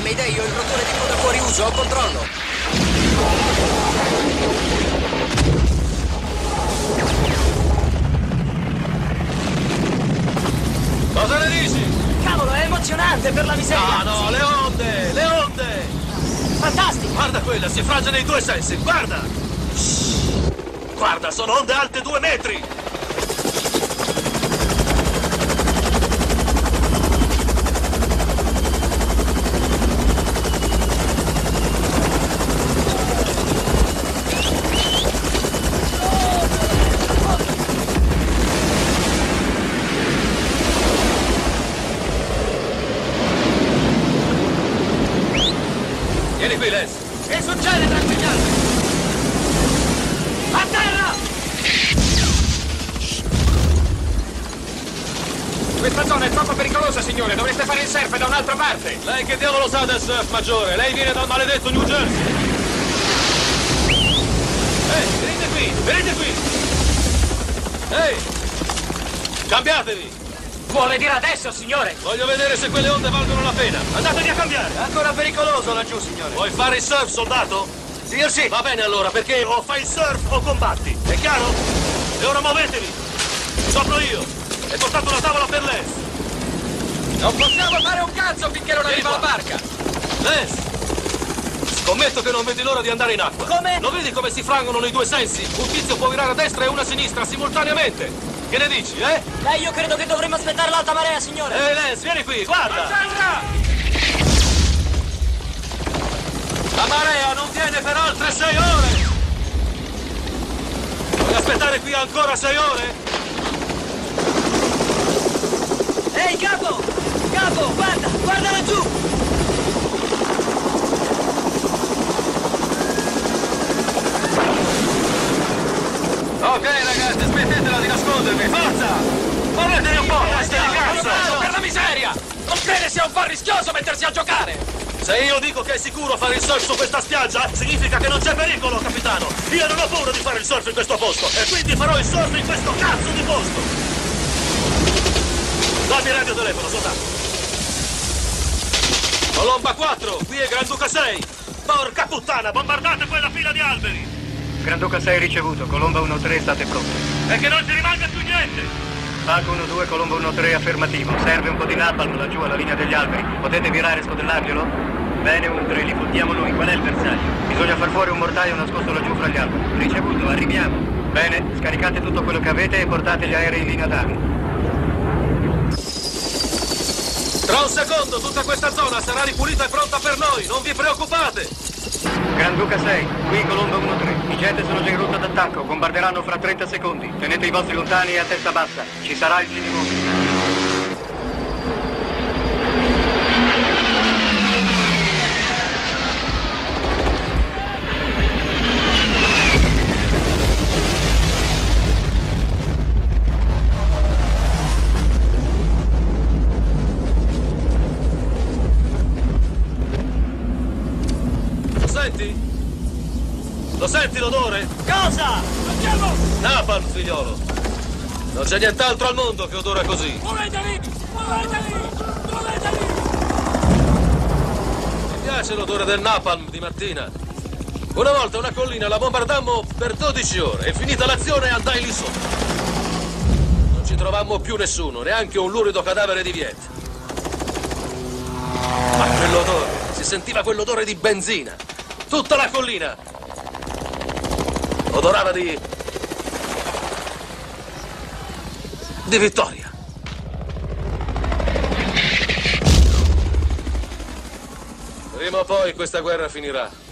Mayday, Mayday, ho il rotore di coda fuori uso, ho controllo. Cosa ne dici? Cavolo, è emozionante per la miseria! Ah no, le onde! Le onde! Fantastico! Guarda quella, si frangia nei due sensi, guarda! Shh. Guarda, sono onde alte due metri! Vieni qui, Les. Che succede, tranquilliamo? A terra! Questa zona è troppo pericolosa, signore. Dovreste fare il surf da un'altra parte. Lei che diavolo sa del surf, maggiore? Lei viene dal maledetto New Jersey. Ehi, venite qui, venite qui! Ehi! Cambiatevi! Vuole dire adesso, signore? Voglio vedere se quelle onde valgono la pena. Andatevi a cambiare! È ancora pericoloso laggiù, signore. Vuoi fare il surf, soldato? Sì, io sì. Va bene allora, perché o fai il surf o combatti. È chiaro? E ora muovetevi! Sopro io! E portate una tavola per Les! Non possiamo fare un cazzo finché non Vieni arriva la barca. Les! Scommetto che non vedi l'ora di andare in acqua. Come? Lo vedi come si frangono nei due sensi? Un tizio può virare a destra e una a sinistra simultaneamente. Che ne dici, eh? Eh, io credo che dovremmo aspettare l'alta marea, signore. Ehi, Les, vieni qui, guarda! La marea non viene per altre sei ore! Vuoi aspettare qui ancora sei ore? Ehi, capo! Capo, guarda, guarda laggiù! Ragazzi, smettetela di nascondervi, forza! Muovetevi un po', testi di cazzo! Per la miseria! Non crede sia un po' rischioso mettersi a giocare! Se io dico che è sicuro fare il surf su questa spiaggia, significa che non c'è pericolo, capitano! Io non ho paura di fare il surf in questo posto, e quindi farò il surf in questo cazzo di posto! Dammi il radiotelefono, soldato! Colomba 4, qui è Granduca 6! Porca puttana, bombardate quella fila di alberi! Granduca 6 ricevuto, Colomba 1-3 state pronti. E che non ci rimanga più niente! Falco 1-2, Colomba 1-3 affermativo. Serve un po' di napalm laggiù alla linea degli alberi. Potete virare e scodellarglielo? Bene 1-3, li buttiamo lui. Qual è il bersaglio? Bisogna far fuori un mortaio nascosto laggiù fra gli alberi. Ricevuto, arriviamo. Bene, scaricate tutto quello che avete e portate gli aerei in linea d'armi. Tra un secondo tutta questa zona sarà ripulita e pronta per noi, non vi preoccupate! Granduca 6, qui Colomba 1-3. I jet sono già in rotta d'attacco, bombarderanno fra 30 secondi. Tenete i vostri lontani e a testa bassa. Ci sarà il finimondo. Lo senti l'odore? Cosa? Andiamo! Napalm, figliolo! Non c'è nient'altro al mondo che odora così. Muovetevi! Muovetevi! Muovetevi! Mi piace l'odore del napalm di mattina. Una volta una collina la bombardammo per 12 ore e finita l'azione andai lì sopra. Non ci trovammo più nessuno, neanche un lurido cadavere di Viet. Ma quell'odore, si sentiva quell'odore di benzina. Tutta la collina. Odorava di... di vittoria. Prima o poi questa guerra finirà.